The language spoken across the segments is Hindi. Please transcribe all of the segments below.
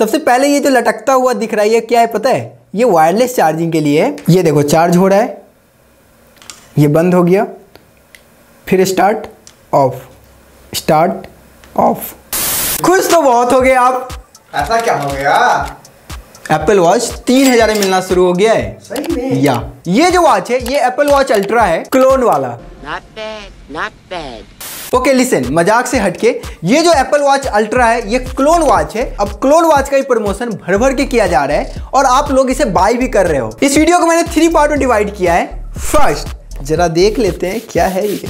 सबसे पहले ये जो लटकता हुआ दिख रहा है ये क्या है पता है? ये वायरलेस चार्जिंग के लिए है। ये देखो चार्ज हो रहा है। ये बंद हो गया। फिर स्टार्ट ऑफ़ स्टार्ट ऑफ़ खुश तो बहुत हो गए आप। ऐसा क्या हो गया? एप्पल वॉच तीन हज़ार में मिलना शुरू हो गया है। सही में? या। ये जो वॉच है ये एप्पल वॉच अल्ट्रा है क्लोन वाला। Not bad, not bad. Okay listen मज़ाक से हटके ये जो एप्पल वॉच अल्ट्रा है ये क्लोन वॉच है। अब क्लोन वॉच का ही प्रमोशन भर भर के किया जा रहा है और आप लोग इसे बाय भी कर रहे हो। इस वीडियो को मैंने थ्री पार्ट में डिवाइड किया है। फ़र्स्ट जरा देख लेते हैं क्या है ये।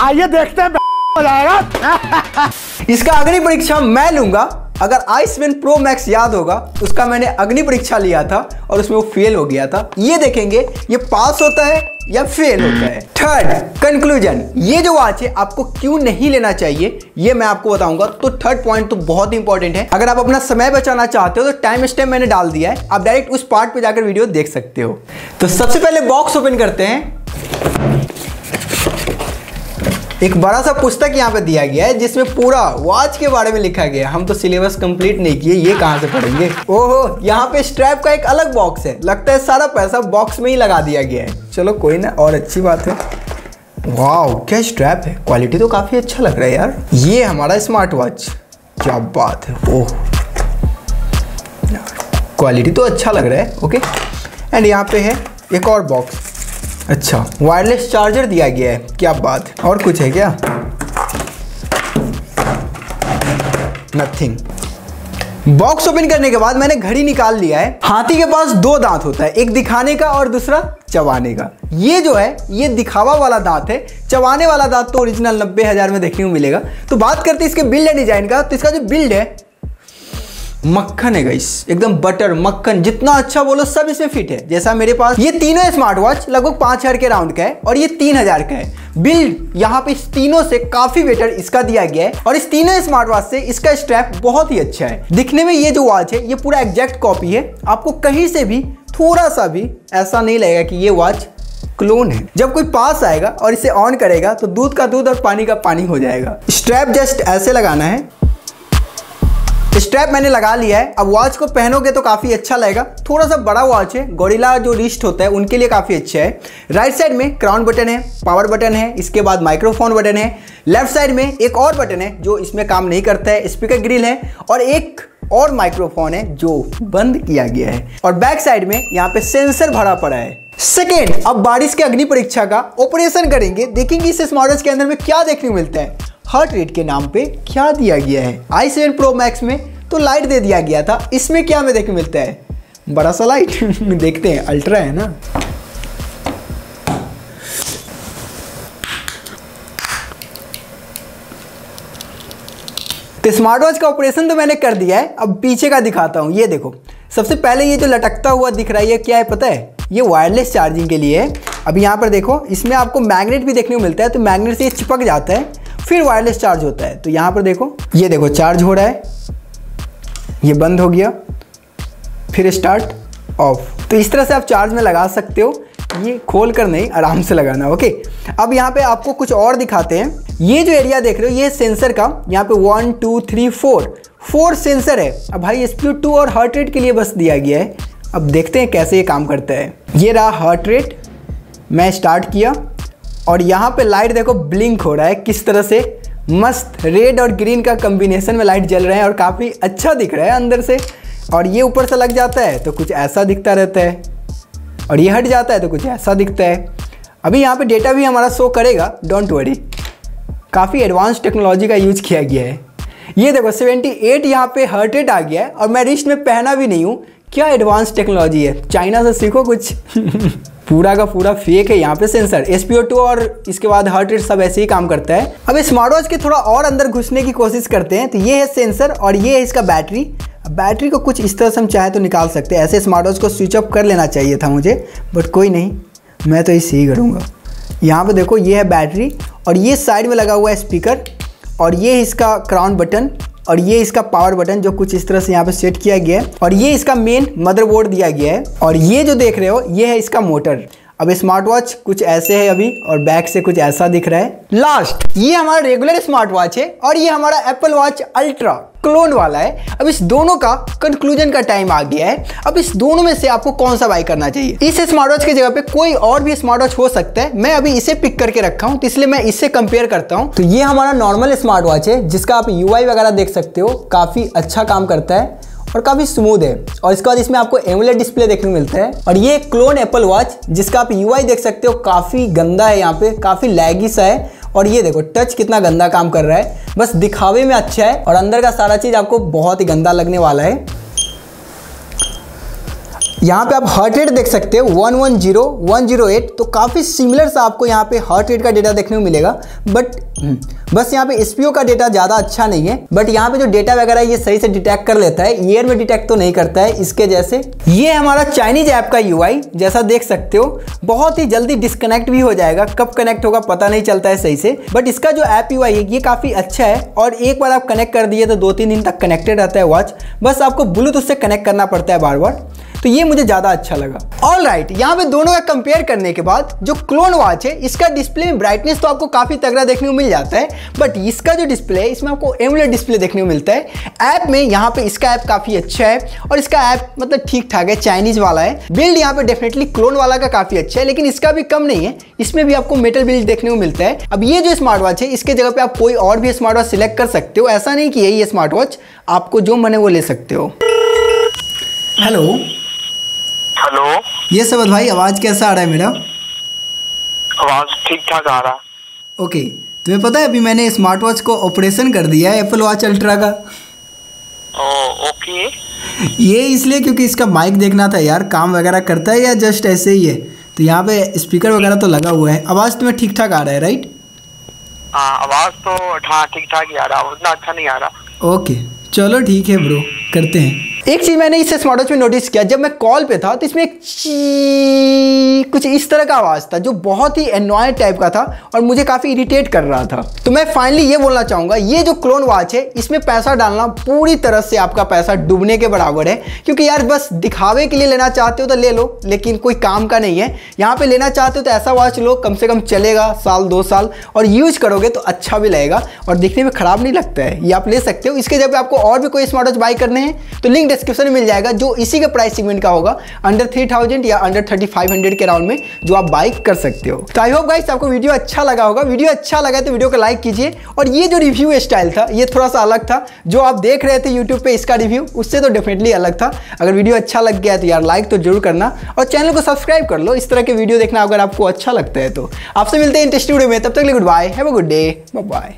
आइए देखते हैं इसका अग्नि परीक्षा मैं लूँगा। अगर आई सेवन प्रो मैक्स याद होगा, उसका मैंने अग्नि परीक्षा लिया था और उसमें वो फेल हो गया था। ये देखेंगे, ये पास होता है या फेल होता है? थर्ड कंक्लूजन ये जो वॉच है, आपको क्यों नहीं लेना चाहिए? ये मैं आपको बताऊँगा। तो थर्ड पॉइंट तो बहुत इंपॉर्टेंट है। अगर आप अपना समय बचाना चाहते हो तो टाइम स्टेप मैंने डाल दिया है। आप डायरेक्ट उस पार्ट पे जाकर वीडियो देख सकते हो। तो सबसे पहले बॉक्स ओपन करते हैं। एक बड़ा सा पुस्तक यहाँ पे दिया गया है, जिसमें पूरा वॉच के बारे में लिखा गया हम तो सिलेबस कंप्लीट नहीं किए, ये कहाँ से पढ़ेंगे? ओहो, यहाँ पे स्ट्रैप का एक अलग बॉक्स है। लगता है सारा पैसा बॉक्स में ही लगा दिया गया है। चलो, कोई ना, और अच्छी बात है। वाह क्या स्ट्रैप है? क्वालिटी तो काफ़ी अच्छा लग रहा है यार। ये हमारा स्मार्ट वॉच क्या बात है, ओह। क्वालिटी तो अच्छा लग रहा है ओके एंड यहाँ पे है एक और बॉक्स अच्छा वायरलेस चार्जर दिया गया है। क्या बात, और कुछ है क्या? नथिंग बॉक्स ओपन करने के बाद मैंने घड़ी निकाल लिया है। हाथी के पास दो दांत होता है, एक दिखाने का और दूसरा चबाने का। ये जो है, ये दिखावा वाला दांत है। चबाने वाला दांत तो ओरिजिनल नब्बे हज़ार में देखने को मिलेगा। तो बात करते हैं इसके बिल्ड एंड डिज़ाइन का। तो इसका जो बिल्ड है मक्खन है गाइस एकदम बटर मक्खन, जितना अच्छा बोलो सब इसमें फिट है। जैसा मेरे पास, ये तीनों स्मार्ट वॉच लगभग पाँच हज़ार के राउंड का है और ये तीन हज़ार का है। बिल्ड यहाँ पे इस तीनों से काफ़ी बेटर इसका दिया गया है और इस तीनों स्मार्ट वॉच से इसका स्ट्रैप बहुत ही अच्छा है। दिखने में ये जो वॉच है, ये पूरा एग्जैक्ट कॉपी है। आपको कहीं से भी थोड़ा सा भी ऐसा नहीं लगेगा कि ये वॉच क्लोन है। जब कोई पास आएगा और इसे ऑन करेगा तो दूध का दूध और पानी का पानी हो जाएगा। स्ट्रैप जस्ट ऐसे लगाना है। स्ट्रैप मैंने लगा लिया है। अब वॉच को पहनोगे तो काफ़ी अच्छा लगेगा। थोड़ा सा बड़ा वॉच है। गोरिल्ला जो रिस्ट होता है, उनके लिए काफ़ी अच्छा है। राइट साइड में क्राउन बटन है पावर बटन है, इसके बाद माइक्रोफोन बटन है। लेफ़्ट साइड में एक और बटन है, जो इसमें काम नहीं करता है। स्पीकर ग्रिल है और एक और माइक्रोफोन है, जो बंद किया गया है। और बैक साइड में यहाँ पे सेंसर भरा पड़ा है। सेकेंड अब बारिश के अग्नि परीक्षा का ऑपरेशन करेंगे। देखेंगे इस स्मार्ट के अंदर में क्या देखने को मिलता है। हार्ट रेट के नाम पे क्या दिया गया है? आई सेवन प्रो मैक्स में तो लाइट दे दिया गया था। इसमें क्या हमें देखने मिलता है? बड़ा सा लाइट देखते हैं। अल्ट्रा है ना? तो स्मार्ट वॉच का ऑपरेशन तो मैंने कर दिया है। अब पीछे का दिखाता हूँ। ये देखो। सबसे पहले ये जो लटकता हुआ दिख रहा है, ये क्या है पता है? ये वायरलेस चार्जिंग के लिए है। अब यहाँ पर देखो, इसमें आपको मैग्नेट भी देखने को मिलता है तो मैग्नेट से ये चिपक जाता है। फिर वायरलेस चार्ज होता है। तो यहाँ पर देखो, ये देखो चार्ज हो रहा है। ये बंद हो गया। फिर स्टार्ट ऑफ़ तो इस तरह से आप चार्ज में लगा सकते हो। ये खोल कर नहीं, आराम से लगाना ओके अब यहाँ पे आपको कुछ और दिखाते हैं। ये जो एरिया देख रहे हो, ये सेंसर का, यहाँ पे one two three four four sensor है। अब भाई स्पीड टू और हार्ट रेट के लिए बस दिया गया है। अब देखते हैं कैसे ये काम करता है। ये रहा हार्ट रेट मैं स्टार्ट किया। और यहाँ पे लाइट देखो ब्लिंक हो रहा है, किस तरह से? मस्त रेड और ग्रीन का कॉम्बिनेशन में लाइट जल रहे हैं और काफ़ी अच्छा दिख रहा है अंदर से। और ये ऊपर से लग जाता है तो कुछ ऐसा दिखता रहता है। और ये हट जाता है तो कुछ ऐसा दिखता है। अभी यहाँ पे डेटा भी हमारा शो करेगा डोंट वरी काफ़ी एडवांस टेक्नोलॉजी का यूज़ किया गया है। ये देखो 78 एट यहाँ पे हार्ट रेट आ गया है, और मैं रिस्ट में पहना भी नहीं हूँ क्या एडवांस टेक्नोलॉजी है? चाइना से सीखो कुछ। पूरा का पूरा फेक है यहाँ पे सेंसर एस और इसके बाद हार्ट रेट सब ऐसे ही काम करता है। अब स्मार्ट वॉच के थोड़ा और अंदर घुसने की कोशिश करते हैं तो ये है सेंसर और ये है इसका बैटरी बैटरी को कुछ इस तरह से हम चाहे तो निकाल सकते हैं। ऐसे स्मार्ट वॉच को स्विच ऑफ़ कर लेना चाहिए था मुझे बट कोई नहीं। मैं तो इसे ही करूँगा। यहाँ पे देखो ये है बैटरी और ये साइड में लगा हुआ है स्पीकर और ये इसका क्राउन बटन और ये इसका पावर बटन जो कुछ इस तरह से यहाँ पे सेट किया गया है। और ये इसका मेन मदरबोर्ड दिया गया है। और ये जो देख रहे हो, ये है इसका मोटर अब स्मार्ट वॉच कुछ ऐसे है अभी, और बैक से कुछ ऐसा दिख रहा है। लास्ट ये हमारा रेगुलर स्मार्ट वॉच है, और ये हमारा एप्पल वॉच अल्ट्रा क्लोन वाला है। अब इस दोनों का कंक्लूजन का टाइम आ गया है। अब इस दोनों में से आपको कौन सा बाई करना चाहिए? इस स्मार्ट वॉच की जगह पे कोई और भी स्मार्ट वॉच हो सकता है। मैं अभी इसे पिक करके रखा हूँ तो इसलिए मैं इससे कंपेयर करता हूँ। तो ये हमारा नॉर्मल स्मार्ट वॉच है, जिसका आप यूआई वगैरह देख सकते हो। काफ़ी अच्छा काम करता है और काफ़ी स्मूथ है। और इसके बाद इसमें आपको एमुलेट डिस्प्ले देखने को मिलता है। और ये क्लोन एप्पल वॉच जिसका आप यूआई देख सकते हो। काफ़ी गंदा है यहाँ पे, काफ़ी लैगी सा है। और ये देखो टच कितना गंदा काम कर रहा है। बस दिखावे में अच्छा है और अंदर का सारा चीज़ आपको बहुत ही गंदा लगने वाला है। यहाँ पे आप हार्ट रेट देख सकते हो one one zero one zero eight तो काफ़ी सिमिलर सा आपको यहाँ पे हार्ट रेट का डेटा देखने को मिलेगा। बट बस यहाँ पे एसपीओ का डेटा ज़्यादा अच्छा नहीं है बट यहाँ पे जो डेटा वगैरह ये सही से डिटेक्ट कर लेता है ईयर में डिटेक्ट तो नहीं करता है, इसके जैसे ये हमारा चाइनीज़ ऐप का यूआई जैसा देख सकते हो, बहुत ही जल्दी डिस्कनेक्ट भी हो जाएगा, कब कनेक्ट होगा पता नहीं चलता है सही से बट इसका जो ऐप यूआई है, ये काफ़ी अच्छा है, और एक बार आप कनेक्ट कर दिए तो दो तीन दिन तक कनेक्टेड रहता है वॉच बस आपको ब्लूटूथ से कनेक्ट करना पड़ता है बार बार तो ये मुझे ज़्यादा अच्छा लगा। ऑल राइट यहाँ पे दोनों का कंपेयर करने के बाद जो क्लोन वॉच है, इसका डिस्प्ले में ब्राइटनेस तो आपको काफ़ी तगड़ा देखने को मिल जाता है बट इसका जो डिस्प्ले है, इसमें आपको एमुलेट डिस्प्ले देखने को मिलता है। ऐप में यहाँ पे इसका ऐप काफ़ी अच्छा है और इसका ऐप मतलब ठीक ठाक है चाइनीज़ वाला है। बिल्ड यहाँ पे डेफिनेटली क्लोन वाला का काफ़ी अच्छा है, लेकिन इसका भी कम नहीं है। इसमें भी आपको मेटल बिल्ड देखने को मिलता है। अब ये जो स्मार्ट वॉच है, इसके जगह पे आप कोई और भी स्मार्ट वॉच सिलेक्ट कर सकते हो। ऐसा नहीं कि यही स्मार्ट वॉच आपको जो मने वो ले सकते हो। Hello hello. ये सब भाई आवाज़ कैसा आ रहा है मेरा? आवाज़ ठीक ठाक आ रहा। ओके तुम्हें पता है अभी मैंने स्मार्ट वॉच को ऑपरेशन कर दिया है एप्पल वॉच अल्ट्रा का? Oh okay. ये इसलिए क्योंकि इसका माइक देखना था यार काम वगैरह करता है या जस्ट ऐसे ही है? तो यहाँ पे स्पीकर वगैरह तो लगा हुआ है। आवाज़ तुम्हें ठीक ठाक आ रहा है राइट हाँ आवाज़ तो हाँ ठीक ठाक ही आ रहा उतना अच्छा नहीं आ रहा। ओके चलो ठीक है ब्रो करते हैं। एक चीज़ मैंने इस वॉच में नोटिस किया, जब मैं कॉल पे था तो इसमें एक ची, कुछ इस तरह का आवाज़ था, जो बहुत ही एनॉय टाइप का था और मुझे काफ़ी इरिटेट कर रहा था। तो मैं फाइनली ये बोलना चाहूँगा, ये जो क्लोन वॉच है, इसमें पैसा डालना पूरी तरह से आपका पैसा डूबने के बराबर है, क्योंकि यार बस दिखावे के लिए लेना चाहते हो तो ले लो, लेकिन कोई काम का नहीं है। यहाँ पे लेना चाहते हो तो ऐसा वॉच लो, कम से कम चलेगा साल, दो साल, और यूज़ करोगे तो अच्छा भी लगेगा, और दिखने में ख़राब नहीं लगता है। ये आप ले सकते हो। इसके जब आपको और भी कोई स्मार्ट वॉच बाई करने हैं तो लिंक डिस्क्रिप्शन में मिल जाएगा जो इसी के प्राइस सेगमेंट का होगा अंडर थ्री थाउज़ेंड या अंडर थर्टी फाइव हंड्रेड के राउंड में जो आप बाइक कर सकते हो। तो आई होप गाइस आपको वीडियो अच्छा लगा होगा। वीडियो अच्छा लगा तो वीडियो को लाइक कीजिए। और ये जो रिव्यू स्टाइल था, ये थोड़ा सा अलग था। जो आप देख रहे थे यूट्यूब पर इसका रिव्यू उससे तो डेफिनेटली अलग था। अगर वीडियो अच्छा लग गया तो यार लाइक तो ज़रूर करना। और चैनल को सब्सक्राइब कर लो। इस तरह के वीडियो देखना अगर आपको अच्छा लगता है तो। आपसे मिलते हैं इंटरेस्टिंग वीडियो में। तब तक good bye a good day bye